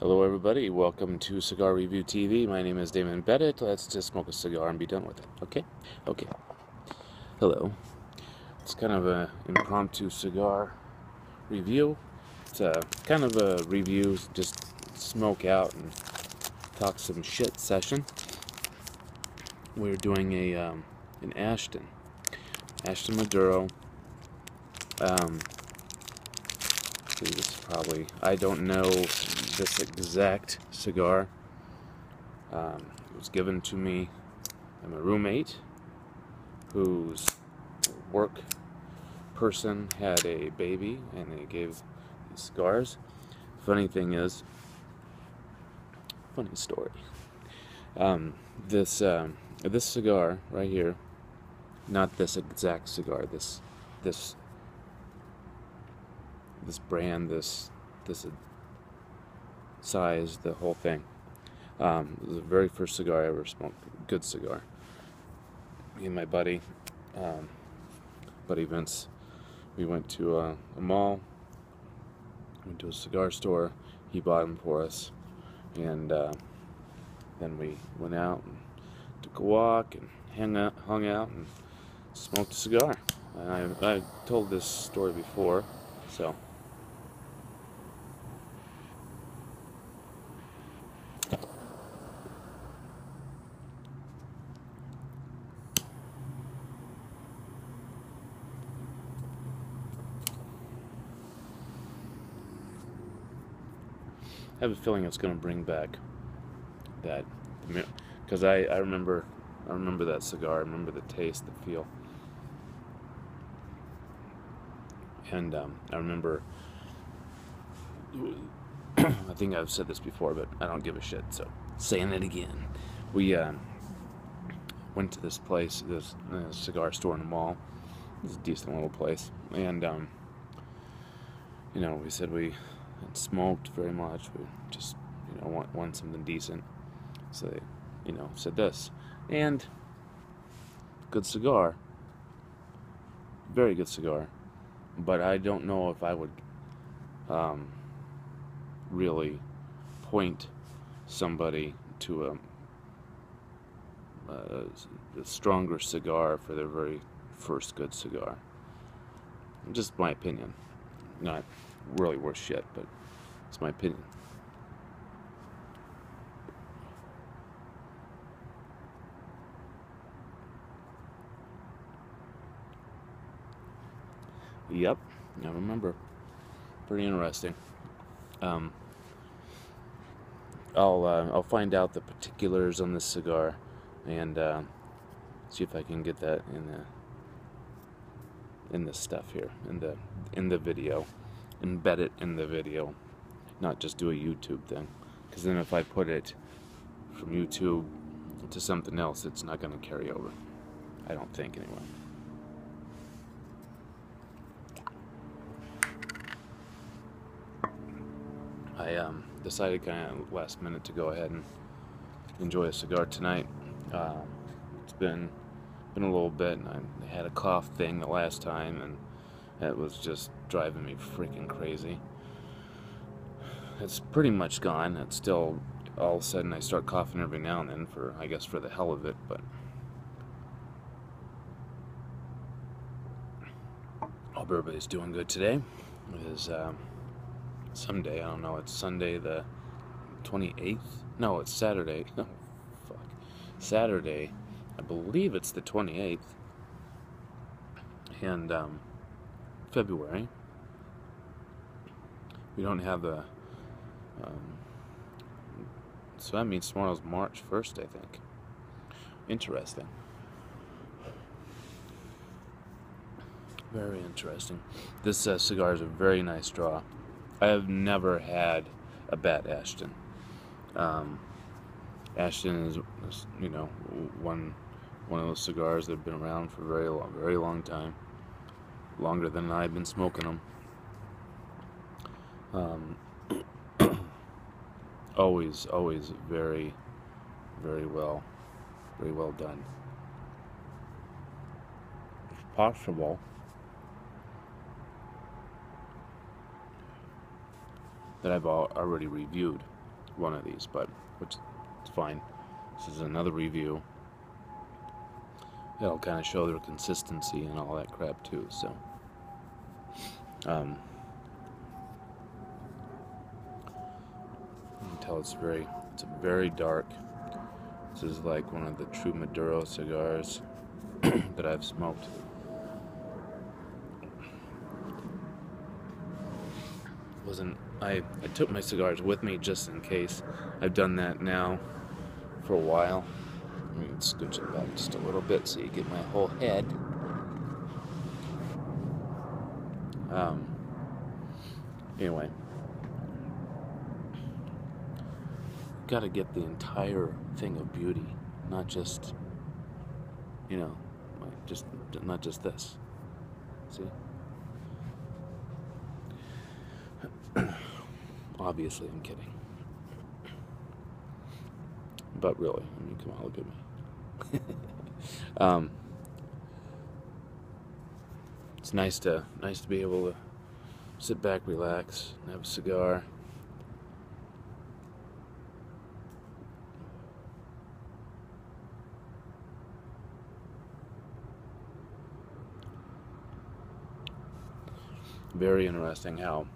Hello, everybody. Welcome to Cigar Review TV. My name is Damon Bennett. Let's just smoke a cigar and be done with it. Okay? Okay. Hello. It's kind of an impromptu cigar review. It's a kind of a review, just smoke out and talk some shit session. We're doing a um, an Ashton, Ashton Maduro. Um, this is probably I don't know this exact cigar. Um, it was given to me by my roommate, whose work person had a baby, and they gave these cigars. Funny thing is, funny story. Um, this um, this cigar right here, not this exact cigar. This this this brand, this this size, the whole thing. Um, it was the very first cigar I ever smoked. Good cigar. Me and my buddy, um, buddy Vince, we went to a, a mall, went to a cigar store. He bought them for us, and uh, then we went out and took a walk and hung out, hung out and smoked a cigar. I, I told this story before, so. I have a feeling it's going to bring back that because I, I remember I remember that cigar. I remember the taste, the feel, and um, I remember. I think I've said this before, but I don't give a shit. So saying it again. We uh, went to this place, this uh, cigar store in the mall. It's a decent little place, and um, you know, we said we had smoked very much. We just you know want, want something decent. So they, you know, said this. And good cigar. Very good cigar. But I don't know if I would um, really point somebody to a, a, a stronger cigar for their very first good cigar. Just my opinion. Not really worth shit, but it's my opinion. Yep, I remember. Pretty interesting. Um, I'll uh, I'll find out the particulars on this cigar and uh, see if I can get that in the in the stuff here in the in the video, embed it in the video, not just do a YouTube thing. Because then if I put it from YouTube to something else, it's not going to carry over. I don't think anyway. I um, decided kind of last minute to go ahead and enjoy a cigar tonight. Uh, it's been been a little bit, and I had a cough thing the last time, and it was just driving me freaking crazy. It's pretty much gone. It's still all of a sudden I start coughing every now and then for I guess for the hell of it, but hope everybody's doing good today. It is. Um, someday. I don't know. It's Sunday the 28th. No, it's Saturday. No, fuck. Saturday. I believe it's the 28th. And um, February. We don't have the. Um, so that means tomorrow's March 1st, I think. Interesting. Very interesting. This uh, cigar is a very nice draw. I have never had a bad Ashton. Um, Ashton is, you know, one one of those cigars that have been around for very long, very long time, longer than I've been smoking them. Um, always, always very, very well, very well done. If possible. that I've already reviewed. one of these, but which is fine. This is another review. It'll kind of show their consistency and all that crap too. So, um, you can tell it's very, it's very dark. This is like one of the true Maduro cigars that I've smoked. Wasn't I? I took my cigars with me just in case. I've done that now for a while. Let me scooch it back just a little bit so you get my whole head. Um. Anyway, got to get the entire thing of beauty, not just, you know, just not just this. See? Obviously, I'm kidding. But really, I mean, come on, look at me. um, it's nice to nice to be able to sit back, relax, have a cigar. Very interesting how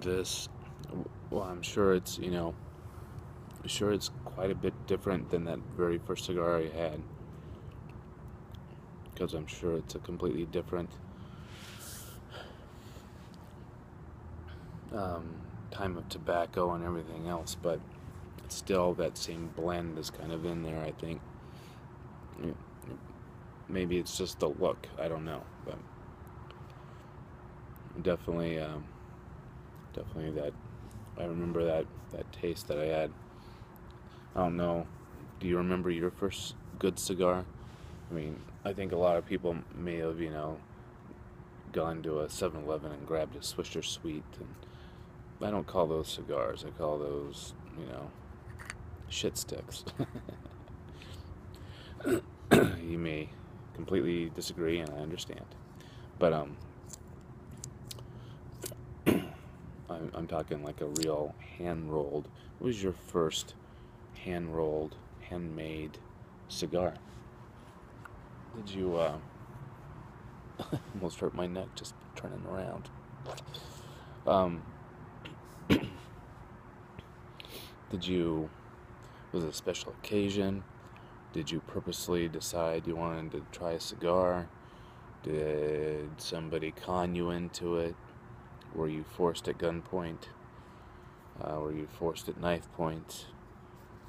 this well i'm sure it's you know I'm sure it's quite a bit different than that very first cigar i had because i'm sure it's a completely different um, time of tobacco and everything else but still that same blend is kind of in there i think maybe it's just the look i don't know but definitely um, definitely that I remember that that taste that I had. I don't know. Do you remember your first good cigar? I mean, I think a lot of people may have, you know, gone to a 7-Eleven and grabbed a Swisher Sweet and I don't call those cigars. I call those, you know, shit sticks. you may completely disagree and I understand. But um I'm, I'm talking like a real hand rolled. What was your first hand rolled, handmade cigar? Did you, uh, almost hurt my neck just turning around. Um, did you, was it a special occasion? Did you purposely decide you wanted to try a cigar? Did somebody con you into it? Were you forced at gunpoint? Uh, were you forced at knife point?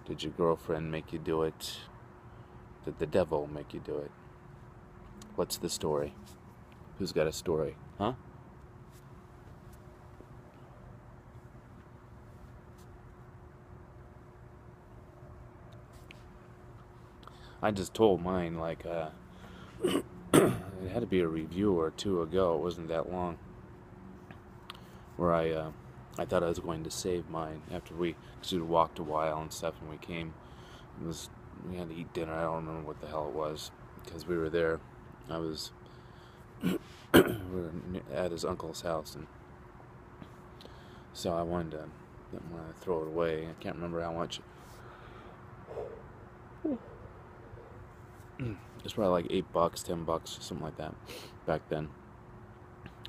Did your girlfriend make you do it? Did the devil make you do it? What's the story? Who's got a story? Huh? I just told mine like uh, it had to be a review or two ago. It wasn't that long where I uh, I thought I was going to save mine after we cause we walked a while and stuff, and we came. It was we had to eat dinner. I don't remember what the hell it was because we were there. I was at his uncle's house, and so I wanted to didn't want to throw it away. I can't remember how much. It's probably like eight bucks, ten bucks, something like that, back then,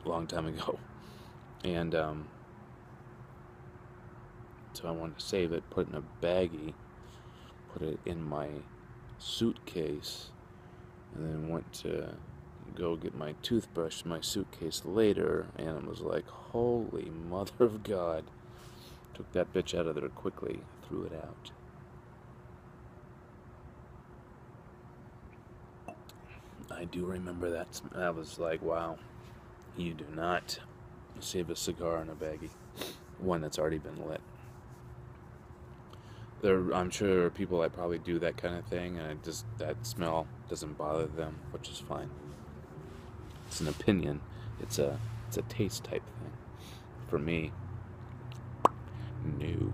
a long time ago and um, so I wanted to save it, put it in a baggie, put it in my suitcase, and then went to go get my toothbrush my suitcase later, and was like, holy mother of God. Took that bitch out of there quickly, threw it out. I do remember that. I was like, wow, you do not save a cigar in a baggie, one that's already been lit. There, I'm sure there are people that probably do that kind of thing, and it just that smell doesn't bother them, which is fine. It's an opinion. It's a it's a taste type thing. For me, new.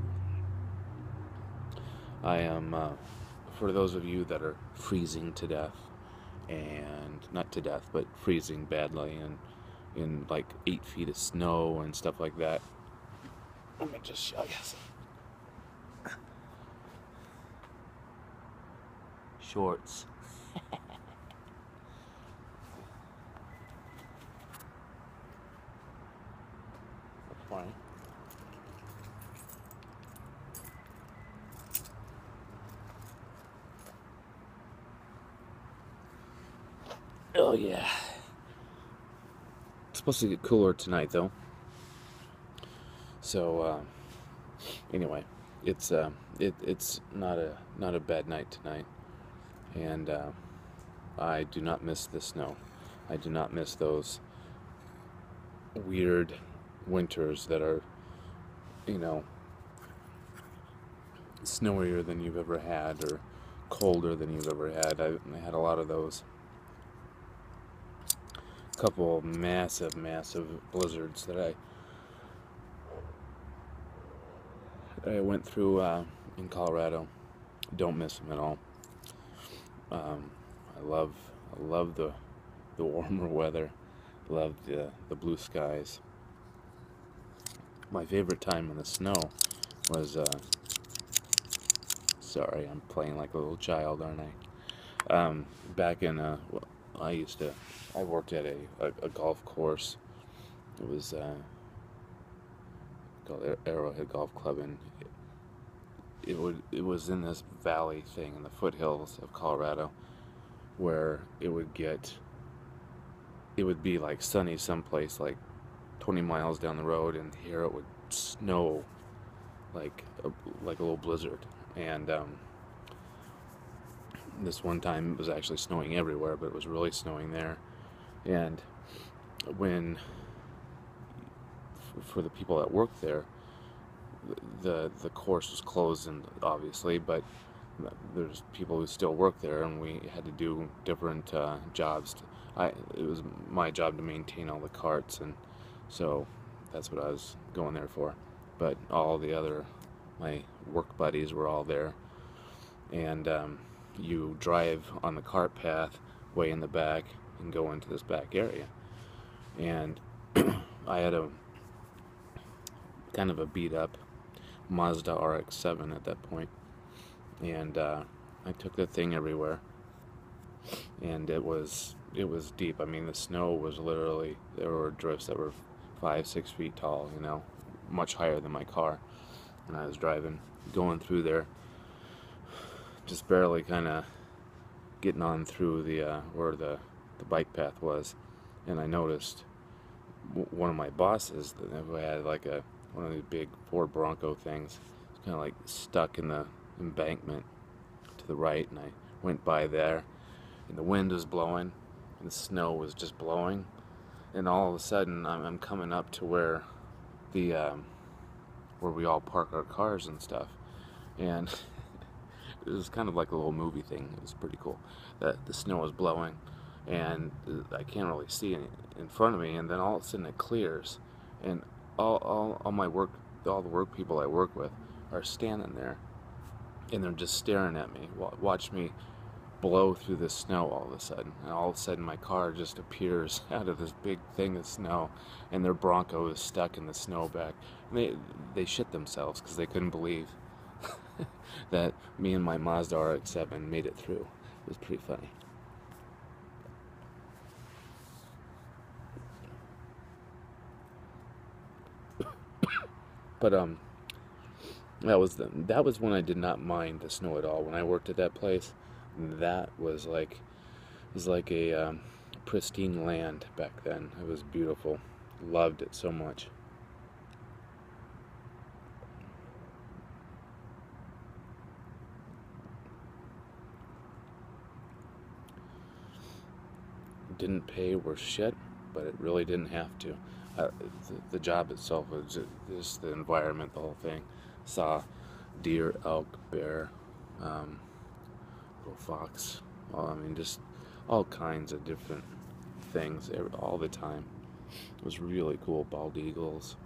I am. Uh, for those of you that are freezing to death, and not to death, but freezing badly, and in like eight feet of snow and stuff like that. Let me just show you. Shorts. Fine. Oh yeah. It's supposed to get cooler tonight though. So uh, anyway, it's uh, it, it's not a not a bad night tonight, and uh, I do not miss the snow. I do not miss those weird winters that are, you know, snowier than you've ever had or colder than you've ever had. I, I had a lot of those A couple massive, massive blizzards that I I went through uh, in Colorado. Don't miss them at all. Um, I love I love the the warmer weather. Love the the blue skies. My favorite time in the snow was. Uh, sorry, I'm playing like a little child, aren't I? Um, back in uh, I used to I worked at a, a, a golf course. It was uh, called Arrowhead Golf Club, it, it would it was in this valley thing in the foothills of Colorado, where it would get. It would be like sunny someplace like 20 miles down the road, and here it would snow, like a, like a little blizzard, and um, this one time it was actually snowing everywhere, but it was really snowing there and when, for the people that worked there, the the course was closed, and obviously, but there's people who still work there, and we had to do different uh, jobs. To, I it was my job to maintain all the carts, and so that's what I was going there for. But all the other my work buddies were all there, and um, you drive on the cart path way in the back and go into this back area. And I had a kind of a beat up Mazda RX-7 at that point, and uh, I took the thing everywhere, and it was it was deep. I mean, the snow was literally there were drifts that were five six feet tall, you know, much higher than my car, and I was driving, going through there, just barely kind of getting on through the uh, where the the bike path was, and I noticed one of my bosses who had like a one of these big Ford Bronco things, It's kind of like stuck in the embankment to the right, and I went by there, and the wind was blowing, and the snow was just blowing, and all of a sudden I'm, I'm coming up to where the um, where we all park our cars and stuff, and it was kind of like a little movie thing. It was pretty cool. That the snow was blowing and I can't really see in front of me, and then all of a sudden it clears, and all, all, all my work, all the work people I work with are standing there, and they're just staring at me, watch me blow through the snow all of a sudden, and all of a sudden my car just appears out of this big thing of snow, and their Bronco is stuck in the snow back. And they they shit themselves because they couldn't believe that me and my Mazda RX-7 made it through. It was pretty funny. But um, that was the, that was when I did not mind the snow at all. When I worked at that place, that was like was like a um, pristine land back then. It was beautiful. Loved it so much. Didn't pay worth shit, but it really didn't have to uh, the, the, job itself was just the environment, the whole thing. Saw deer, elk, bear, um, little fox. I mean, just all kinds of different things all the time. It was really cool. Bald eagles,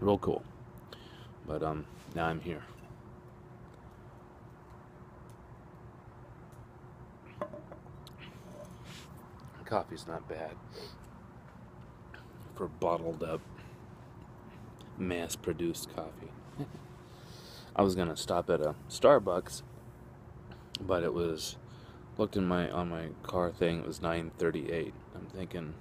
real cool. But um, now I'm here. Coffee's not bad for bottled up mass-produced coffee. I was gonna stop at a Starbucks, but it was looked in my on my car thing. It was 9:38. I'm thinking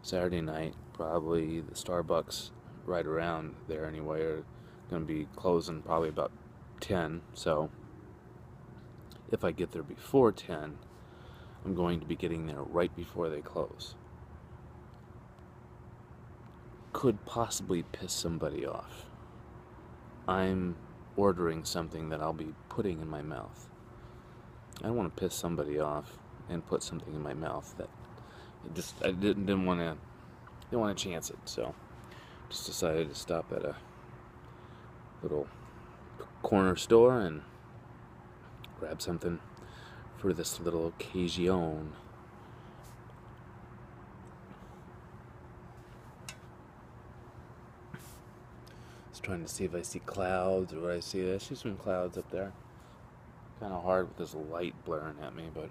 Saturday night, probably the Starbucks right around there anyway are gonna be closing probably about 10. So if I get there before 10, I'm going to be getting there right before they close. Could possibly piss somebody off. I'm ordering something that I'll be putting in my mouth. I don't want to piss somebody off and put something in my mouth that just I didn't didn't want to didn't want to chance it. So just decided to stop at a little corner store and grab something for this little occasion. Trying to see if I see clouds or what I see. I see some clouds up there. Kind of hard with this light blaring at me, but.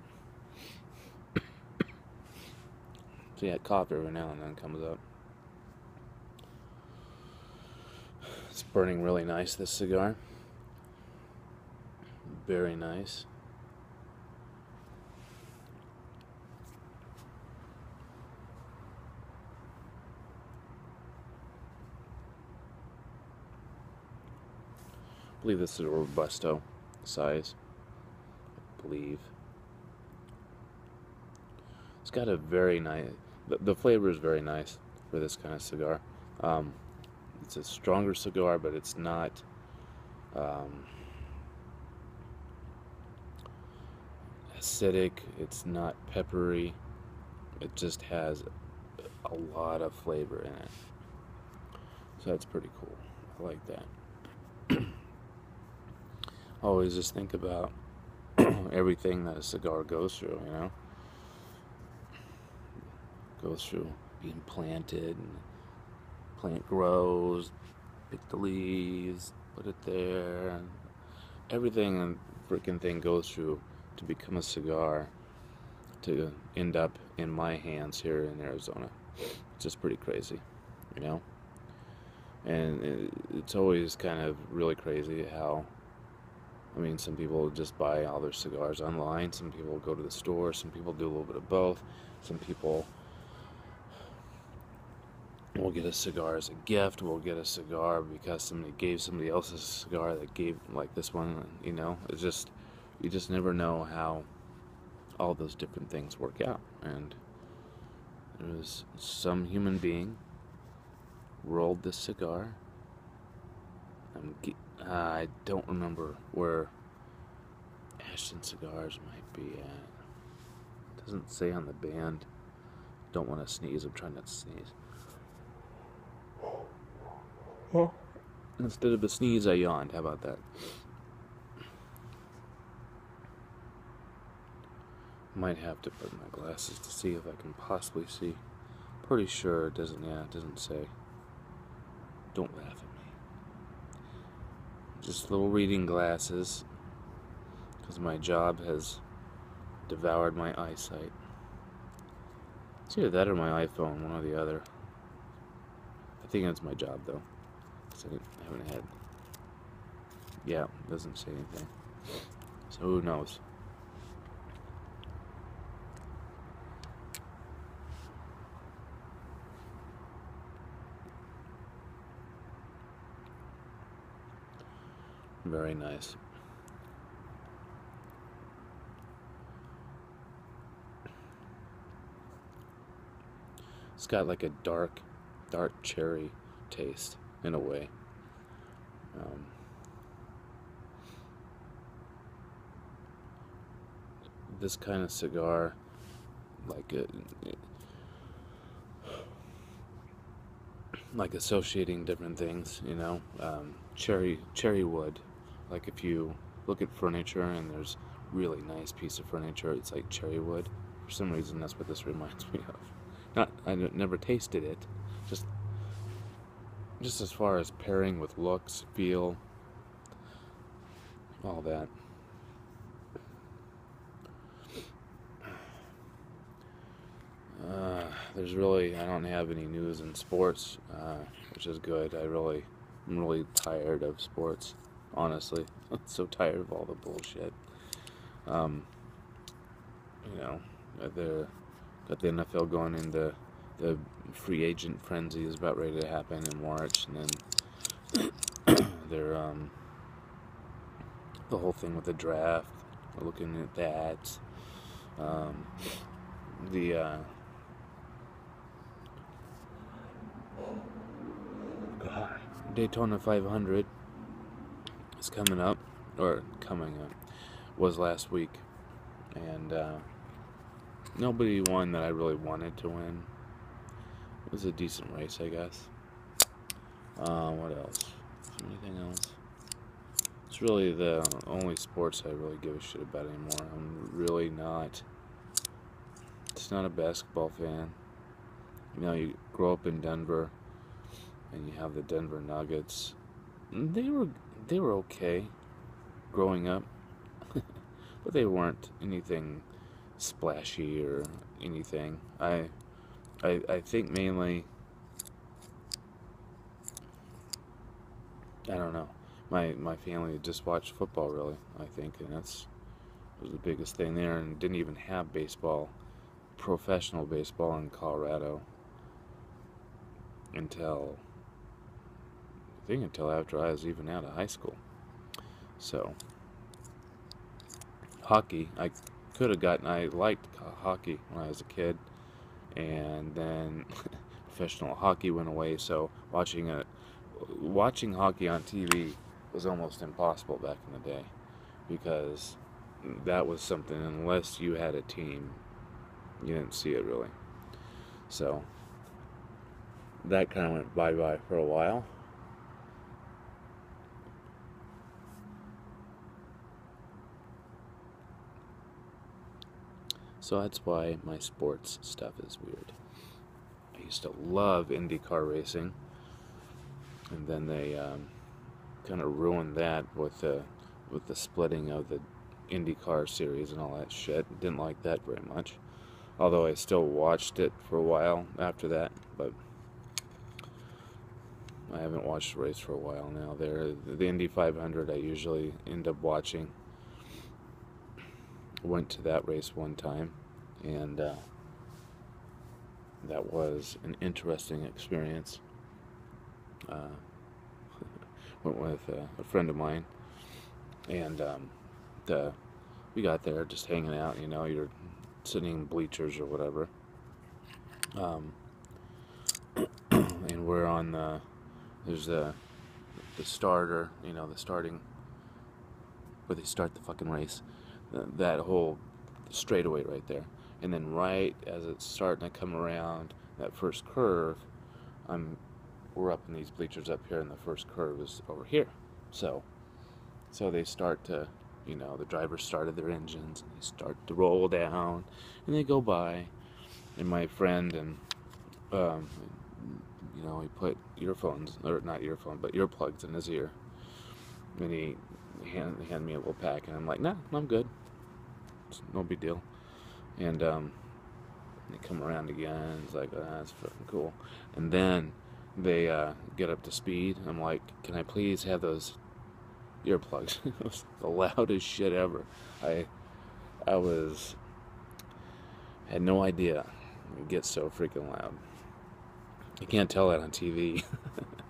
so yeah, every now and then comes up. It's burning really nice, this cigar. Very nice. I believe this is a Robusto size. I believe. It's got a very nice, the, the flavor is very nice for this kind of cigar. Um, it's a stronger cigar, but it's not. Um, acidic, it's not peppery. It just has a lot of flavor in it. So that's pretty cool. I like that. Always just think about everything that a cigar goes through, you know? Goes through being planted and plant grows, pick the leaves, put it there, everything and freaking thing goes through to become a cigar to end up in my hands here in Arizona. It's just pretty crazy, you know? And it's always kind of really crazy how, I mean, some people just buy all their cigars online, some people go to the store, some people do a little bit of both, some people will get a cigar as a gift, will get a cigar because somebody gave somebody else a cigar that gave, like this one, you know? It's just, you just never know how all those different things work out. And there was some human being rolled this cigar. Uh, I don't remember where Ashton Cigars might be at. It doesn't say on the band. Don't want to sneeze. I'm trying not to sneeze. Well, instead of a sneeze, I yawned. How about that? Might have to put my glasses to see if I can possibly see. Pretty sure it doesn't, yeah, it doesn't say. Don't laugh at me. Just little reading glasses. Because my job has devoured my eyesight. It's either that or my iPhone, one or the other. I think that's my job, though. I haven't had. Yeah, doesn't say anything. So who knows? Very nice. It's got like a dark, dark cherry taste in a way. Um, this kind of cigar, like a, like associating different things, you know, um, cherry cherry wood like if you look at furniture and there's really nice piece of furniture, it's like cherry wood. For some reason, that's what this reminds me of. Not, I never tasted it. Just, just as far as pairing with looks, feel, all that. Uh, there's really I don't have any news in sports, uh, which is good. I really I'm really tired of sports, honestly. I'm so tired of all the bullshit. Um, you know, the got the NFL going into the free agent frenzy is about ready to happen in March, and then they're um, the whole thing with the draft. Looking at that, um, the uh, Daytona 500 is coming up, or coming up, was last week, and uh, nobody won that I really wanted to win. It was a decent race, I guess. Uh, what else? Anything else? It's really the only sports I really give a shit about anymore. I'm really not. It's not a basketball fan. You know, you grow up in Denver, and you have the Denver Nuggets. They were they were okay growing up, but they weren't anything splashy or anything. I I I think mainly I don't know. My my family just watched football really, I think, and that's was the biggest thing there and didn't even have baseball, professional baseball in Colorado until I think until after I was even out of high school. So hockey, I could have gotten I liked hockey when I was a kid and then professional hockey went away so watching a watching hockey on TV was almost impossible back in the day because that was something unless you had a team you didn't see it really so that kind of went bye-bye for a while so that's why my sports stuff is weird I used to love IndyCar racing and then they um, kind of ruined that with the with the splitting of the IndyCar series and all that shit. Didn't like that very much. Although I still watched it for a while after that, but I haven't watched the race for a while now. There, the Indy 500, I usually end up watching. Went to that race one time, and uh, that was an interesting experience. Uh, went with uh, a friend of mine, and um, the we got there just hanging out. You know, you're sitting in bleachers or whatever. Um, and we're on the there's the the starter. You know, the starting where they start the fucking race. That whole straightaway right there, and then right as it's starting to come around that first curve, I'm we're up in these bleachers up here and the first curve is over here. So, so they start to, you know, the drivers started their engines and they start to roll down and they go by. And my friend and, um, you know, he put earphones, or not earphones, but earplugs in his ear. And he hand, hand me a little pack and I'm like, nah, I'm good. It's no big deal. And, um, they come around again. It's like, oh, that's fucking cool. And then they uh, get up to speed. I'm like, can I please have those earplugs? it was the loudest shit ever. I I was had no idea it gets so freaking loud. You can't tell that on TV.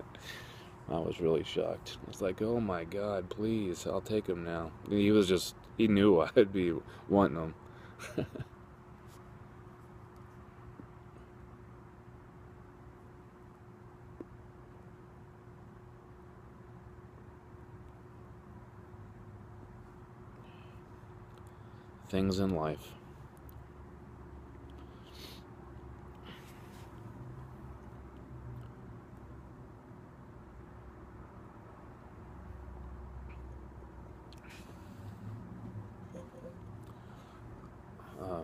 I was really shocked. I was like, oh my god, please, I'll take him now. He was just, he knew I'd be wanting them. things in life. Uh,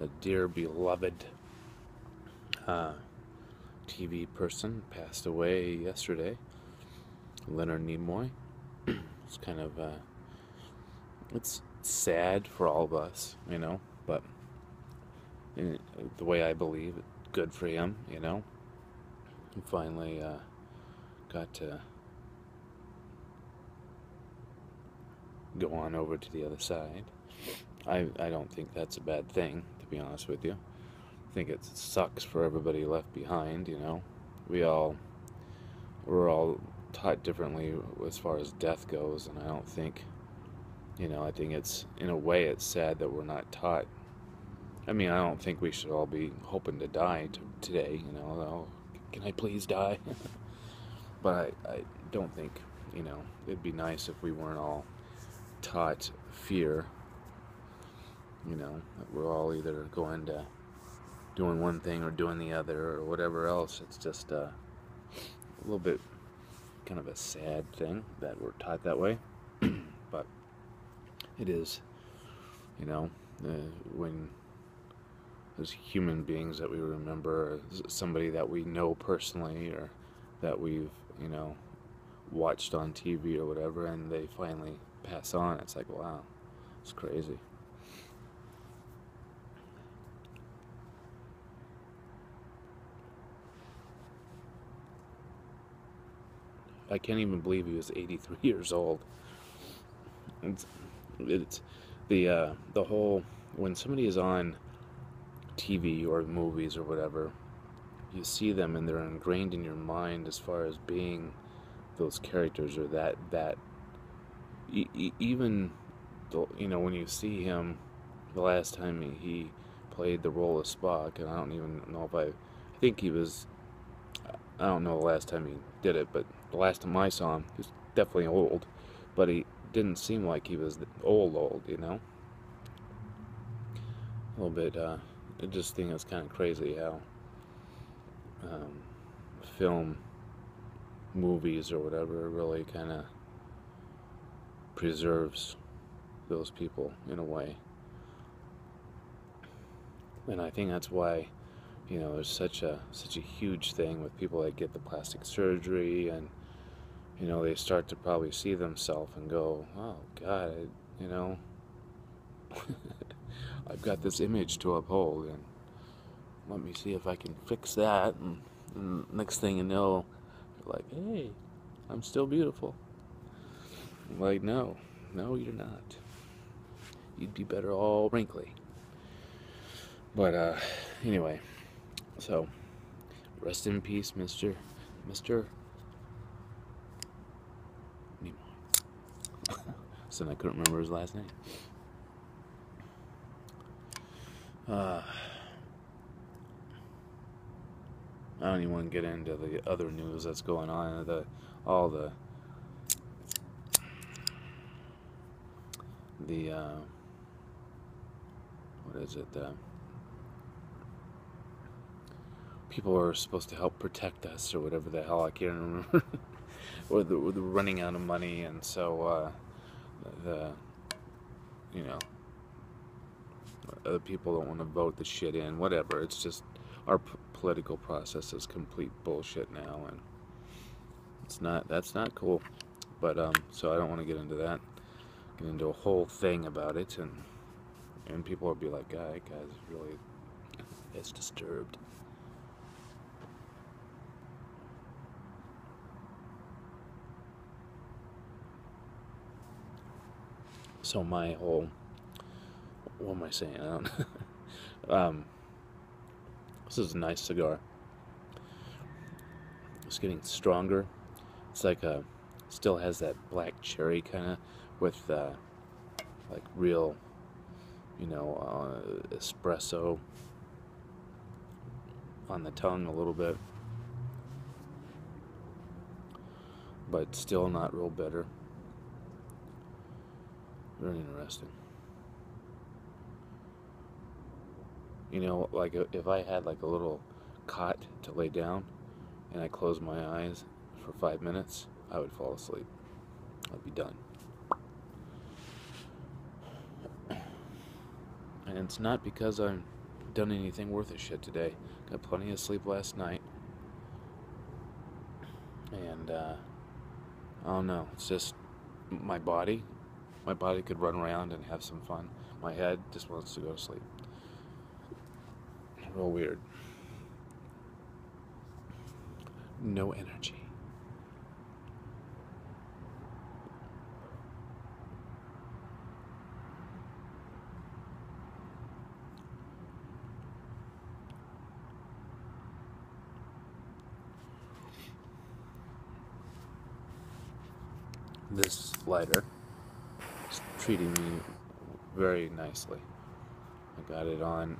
a dear beloved uh, TV person passed away yesterday. Leonard Nimoy. it's kind of uh, it's sad for all of us, you know, but the way I believe good for him, you know. He finally uh, got to go on over to the other side. I, I don't think that's a bad thing, be honest with you. I think it sucks for everybody left behind, you know. We all, we're all taught differently as far as death goes, and I don't think, you know, I think it's, in a way, it's sad that we're not taught. I mean, I don't think we should all be hoping to die today, you know. Oh, can I please die? but I, I don't think, you know, it'd be nice if we weren't all taught fear. You know, we're all either going to doing one thing or doing the other or whatever else. It's just uh, a little bit kind of a sad thing that we're taught that way. but it is, you know, uh, when as human beings that we remember, somebody that we know personally or that we've, you know, watched on TV or whatever, and they finally pass on. It's like, wow, it's crazy. I can't even believe he was 83 years old. It's, it's the uh, the whole when somebody is on TV or movies or whatever, you see them and they're ingrained in your mind as far as being those characters or that that even the, you know when you see him the last time he, he played the role of Spock and I don't even know if I I think he was I don't know the last time he did it but the last time I saw him He's definitely old but he didn't seem like he was old old you know a little bit uh, I just think it's kind of crazy how um, film movies or whatever really kind of preserves those people in a way. And I think that's why, you know, there's such a such a huge thing with people that get the plastic surgery and you know, they start to probably see themselves and go, "Oh god, I, you know, I've got this image to uphold and let me see if I can fix that." And, and next thing you know, you're like, "Hey, I'm still beautiful." Like, no, no, you're not. You'd be better all wrinkly. But, uh, anyway, so, rest in peace, Mr. Mr. Nimoy. so I couldn't remember his last name. Uh, I don't even want to get into the other news that's going on. The all the the uh, what is it? The people are supposed to help protect us or whatever the hell I can't remember. or the, the running out of money, and so uh, the you know other people don't want to vote the shit in. Whatever. It's just our political process is complete bullshit now, and it's not. That's not cool. But um, so I don't want to get into that get into a whole thing about it, and and people will be like, "Guy, guy's really it's disturbed." So my whole, what am I saying? I don't. um, this is a nice cigar. It's getting stronger. It's like a, still has that black cherry kind of with uh, like real, you know, uh, espresso on the tongue a little bit, but still not real bitter. Very interesting. You know, like if I had like a little cot to lay down and I closed my eyes for five minutes, I would fall asleep. I'd be done. And it's not because I've done anything worth a shit today. Got plenty of sleep last night. And, uh, I don't know. It's just my body. My body could run around and have some fun. My head just wants to go to sleep. Real weird. no energy. This lighter treating me very nicely. I got it on.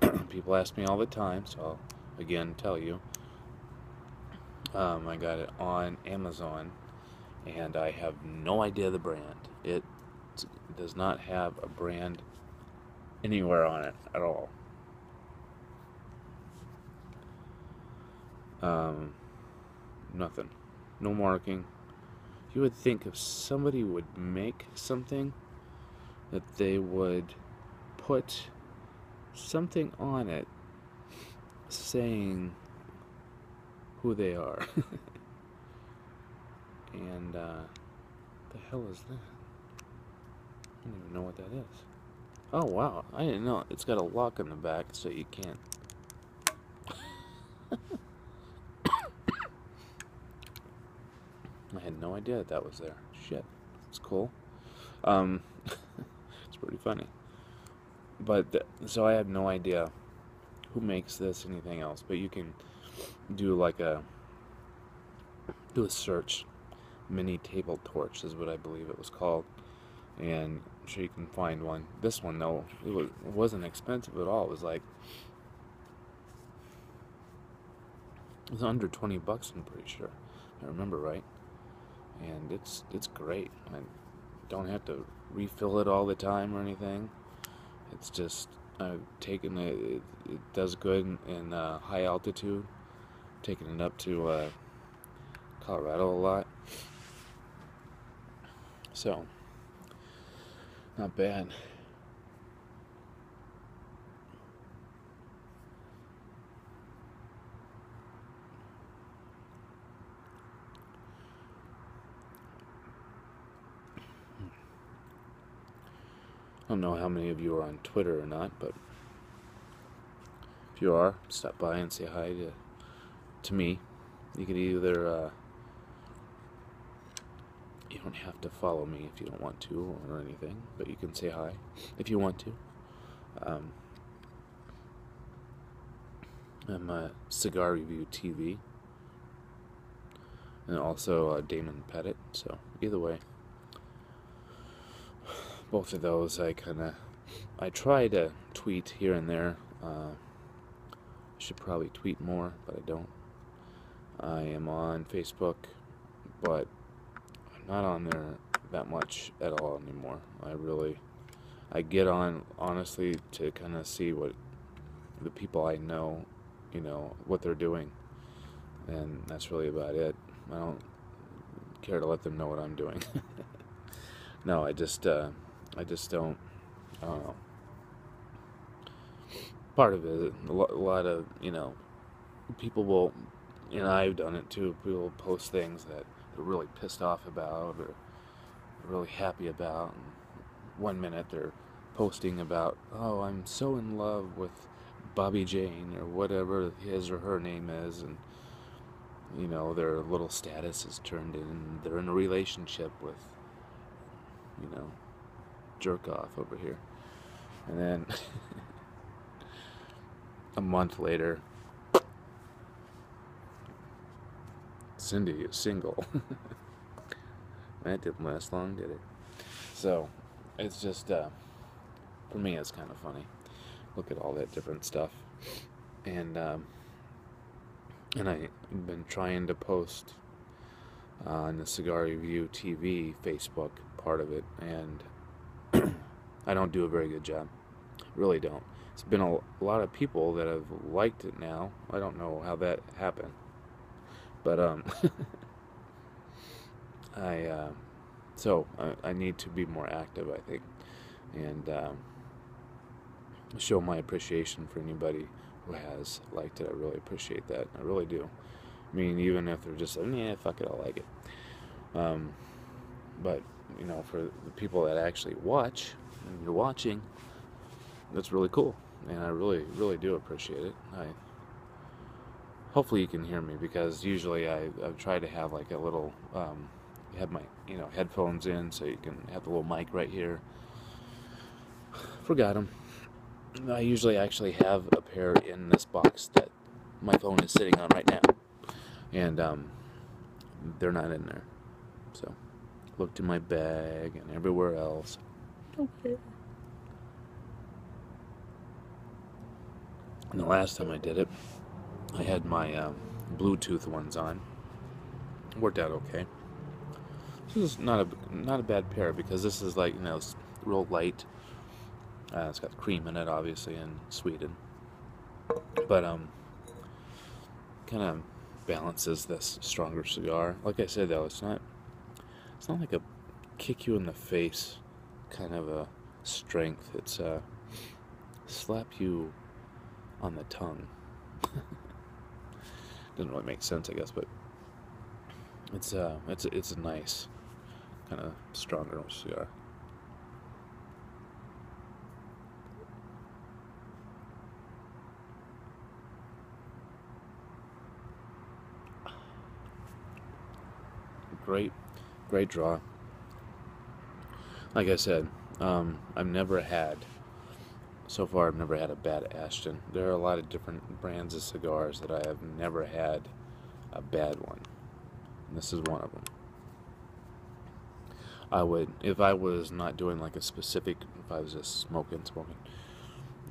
People ask me all the time, so I'll again tell you. Um, I got it on Amazon, and I have no idea the brand. It does not have a brand anywhere on it at all. Um, nothing. No marking. You would think if somebody would make something that they would put something on it saying who they are. and uh, the hell is that? I don't even know what that is. Oh wow, I didn't know. It's got a lock on the back so you can't. I had no idea that that was there. Shit, it's cool. Um, it's pretty funny. But so I have no idea who makes this, anything else. But you can do like a do a search. Mini table torch is what I believe it was called, and I'm sure you can find one. This one though, it, was, it wasn't expensive at all. It was like it was under twenty bucks. I'm pretty sure. I remember right, and it's it's great. I don't have to refill it all the time or anything. It's just I've taken it. It, it does good in, in uh, high altitude. Taking it up to uh, Colorado a lot. So, not bad. I don't know how many of you are on Twitter or not, but if you are, stop by and say hi to to me. You could either uh, you don't have to follow me if you don't want to or anything, but you can say hi if you want to. Um, I'm a Cigar Review TV, and also uh, Damon Pettit. So either way both of those I kind of I try to tweet here and there. Uh, I should probably tweet more, but I don't. I am on Facebook, but I'm not on there that much at all anymore. I really I get on honestly to kind of see what the people I know, you know, what they're doing. And that's really about it. I don't care to let them know what I'm doing. no, I just uh, I just don't. I. Part of it, a lot of you know, people will, and I've done it too. People will post things that they're really pissed off about or really happy about. And one minute they're posting about, oh, I'm so in love with Bobby Jane or whatever his or her name is, and you know their little status is turned in. They're in a relationship with, you know, jerk off over here. And then a month later, Cindy is single. that didn't last long, did it? So, it's just, uh, for me, it's kind of funny. Look at all that different stuff. And, um, and I've been trying to post on the Cigar Review TV Facebook part of it, and I don't do a very good job. Really don't. It's been a, lot of people that have liked it now. I don't know how that happened. But, um, I, uh, so I, I, need to be more active, I think, and um, show my appreciation for anybody who has liked it. I really appreciate that. I really do. I mean, even if they're just like, yeah, fuck it, I like it. Um, but, you know, for the people that actually watch, and you're watching, that's really cool. And I really, really do appreciate it. I, hopefully you can hear me because usually I, I try to have like a little um, have my you know headphones in so you can have the little mic right here forgot them I usually actually have a pair in this box that my phone is sitting on right now and um, they're not in there so looked in my bag and everywhere else okay and the last time I did it I had my um, Bluetooth ones on. Worked out okay. This is not a not a bad pair because this is like you know it's real light. Uh, it's got cream in it, obviously, in Sweden. But um, kind of balances this stronger cigar. Like I said, though, it's not it's not like a kick you in the face kind of a strength. It's a slap you on the tongue. doesn't really make sense, I guess, but it's uh, it's it's a nice kind of stronger cigar. Great, great draw. Like I said, um, I've never had so far I've never had a bad Ashton. There are a lot of different brands of cigars that I have never had a bad one. And this is one of them. I would, if I was not doing like a specific, if I was just smoking, smoking,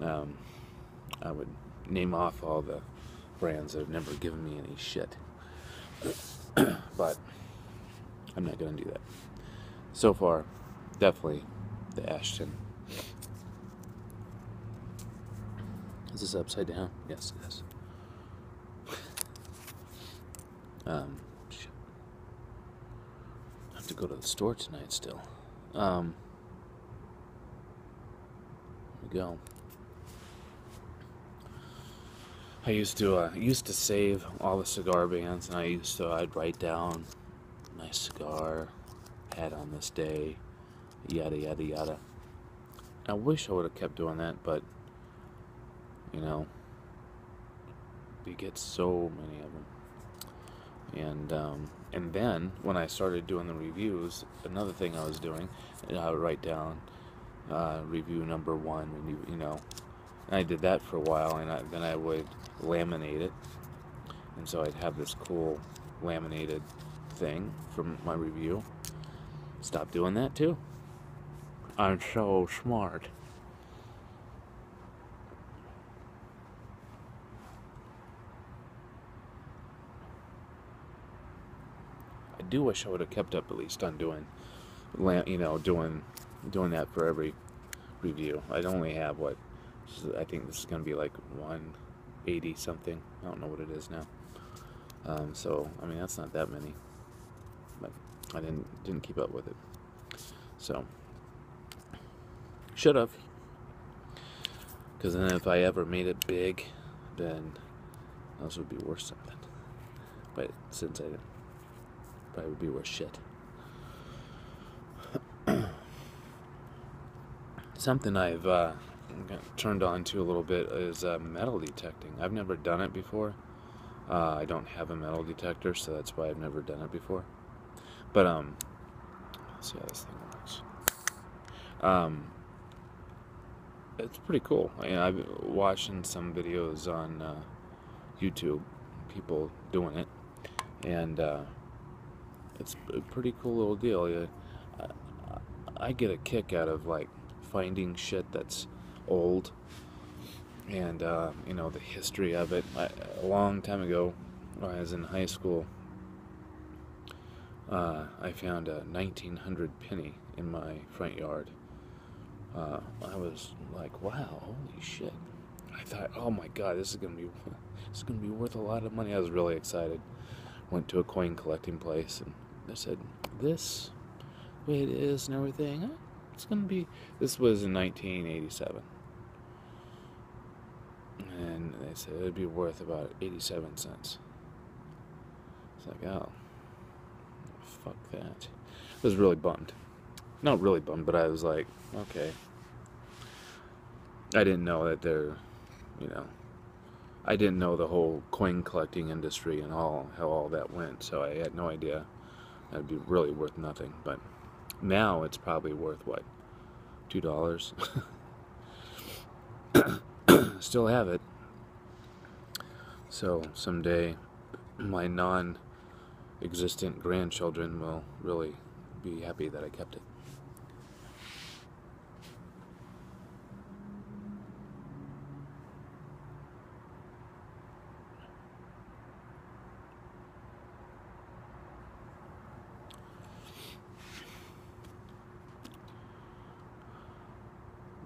um, I would name off all the brands that have never given me any shit. but I'm not going to do that. So far, definitely the Ashton Is this upside down? Yes, it is. um, shit. I have to go to the store tonight still. Um, we go. I used to uh, used to save all the cigar bands, and I used to I'd write down my cigar had on this day, yada yada yada. I wish I would have kept doing that, but you know, you get so many of them. And um, and then when I started doing the reviews, another thing I was doing, I would write down uh, review number one, and you, you know, I did that for a while, and I, then I would laminate it, and so I'd have this cool laminated thing from my review. Stop doing that too. I'm so smart. I do wish I would have kept up at least on doing, you know, doing doing that for every review. I'd only have what I think this is going to be like 180 something. I don't know what it is now. Um, so I mean that's not that many, but I didn't didn't keep up with it. So should have, because then if I ever made it big, then those would be worth something. But since I didn't probably would be worth shit. Something I've uh, turned on to a little bit is uh, metal detecting. I've never done it before. Uh, I don't have a metal detector, so that's why I've never done it before. But um, let's see how this thing works. Um, it's pretty cool. I I've been watching some videos on uh, YouTube, people doing it, and uh, it's a pretty cool little deal. I, I get a kick out of like finding shit that's old and uh, you know the history of it. I, a long time ago, when I was in high school, uh, I found a 1900 penny in my front yard. Uh, I was like, "Wow, holy shit!" I thought, "Oh my god, this is gonna be this is gonna be worth a lot of money." I was really excited. Went to a coin collecting place and I said, this way it is and everything, it's to be. This was in 1987. And they said it'd be worth about 87 cents. It's like, oh, fuck that. I was really bummed. Not really bummed, but I was like, okay. I didn't know that they're, you know, I didn't know the whole coin collecting industry and all how all that went, so I had no idea that'd be really worth nothing. But now it's probably worth what two dollars. Still have it. So someday my non existent grandchildren will really be happy that I kept it.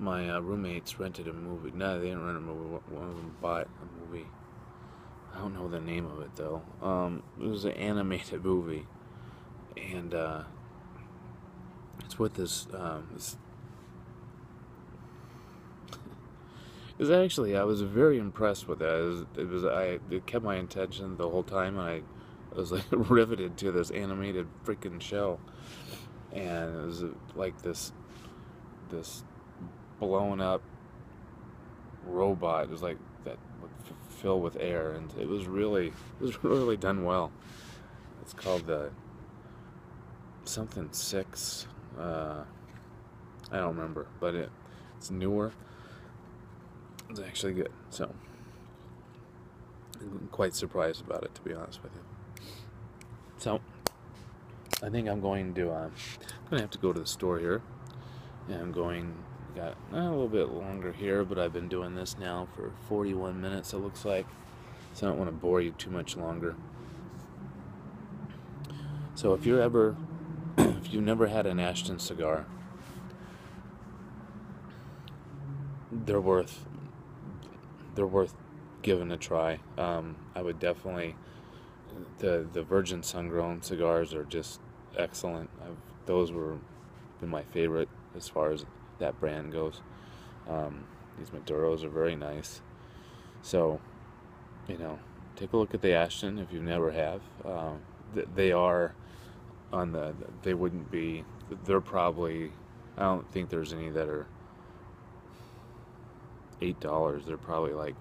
My uh, roommates rented a movie. No, they didn't rent a movie. One of them bought a movie. I don't know the name of it though. Um, it was an animated movie, and uh, it's with this. Um, this it was actually I was very impressed with that. It was, it was I it kept my attention the whole time. And I, I was like riveted to this animated freaking show, and it was like this this blown up robot. It was like that filled with air, and it was really it was really done well. It's called the uh, something six. Uh, I don't remember, but it it's newer. It's actually good. So I'm quite surprised about it, to be honest with you. So I think I'm going to. Uh, I'm gonna have to go to the store here, and I'm going got a little bit longer here, but I've been doing this now for 41 minutes, it looks like. So I don't want to bore you too much longer. So if you're ever, if you've never had an Ashton cigar, they're worth, they're worth giving a try. Um, I would definitely, the the Virgin Sun-Grown cigars are just excellent. I've, those were been my favorite as far as that brand goes. Um, these Maduros are very nice. So, you know, take a look at the Ashton if you never have. Um, they are on the, they wouldn't be, they're probably, I don't think there's any that are $8. They're probably like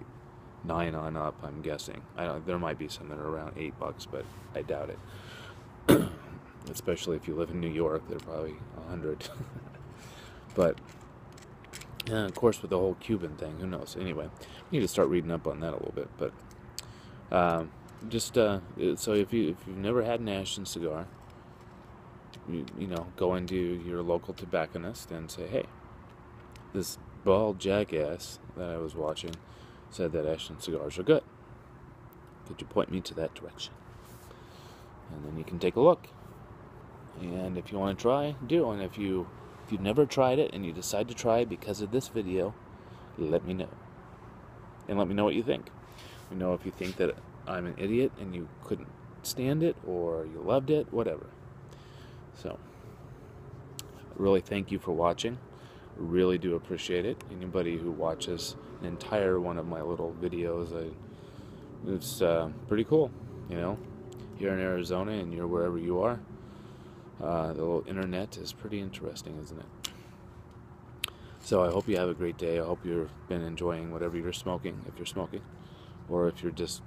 nine on up, I'm guessing. I don't, there might be some that are around eight bucks, but I doubt it. Especially if you live in New York, they're probably a hundred. But, and of course, with the whole Cuban thing, who knows? Anyway, we need to start reading up on that a little bit. But, um, just uh, so if you if you've never had an Ashton cigar, you, you know, go into your local tobacconist and say, hey, this bald jackass that I was watching said that Ashton cigars are good. Could you point me to that direction? And then you can take a look. And if you want to try, do. And if you if you've never tried it and you decide to try it because of this video, let me know. And let me know what you think. Me know if you think that I'm an idiot and you couldn't stand it or you loved it, whatever. So, really thank you for watching. Really do appreciate it. Anybody who watches an entire one of my little videos, I, it's uh, pretty cool, you know. Here in Arizona and you're wherever you are, uh, the internet is pretty interesting, isn't it? So I hope you have a great day. I hope you've been enjoying whatever you're smoking, if you're smoking, or if you're just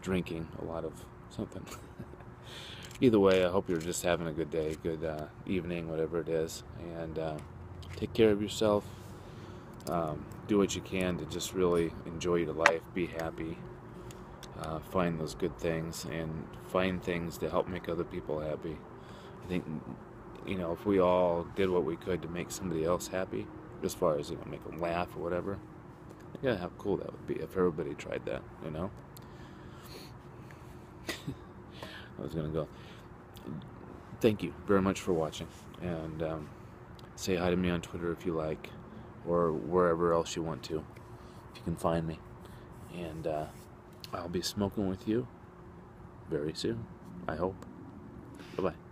drinking a lot of something. Either way, I hope you're just having a good day, good uh, evening, whatever it is, and uh, take care of yourself. Um, do what you can to just really enjoy your life, be happy, uh, find those good things, and find things to help make other people happy. I think, you know, if we all did what we could to make somebody else happy, as far as, you know, make them laugh or whatever, yeah, how cool that would be if everybody tried that, you know? I was going to go. Thank you very much for watching. And um, say hi to me on Twitter if you like, or wherever else you want to, if you can find me. And uh, I'll be smoking with you very soon, I hope. Bye bye.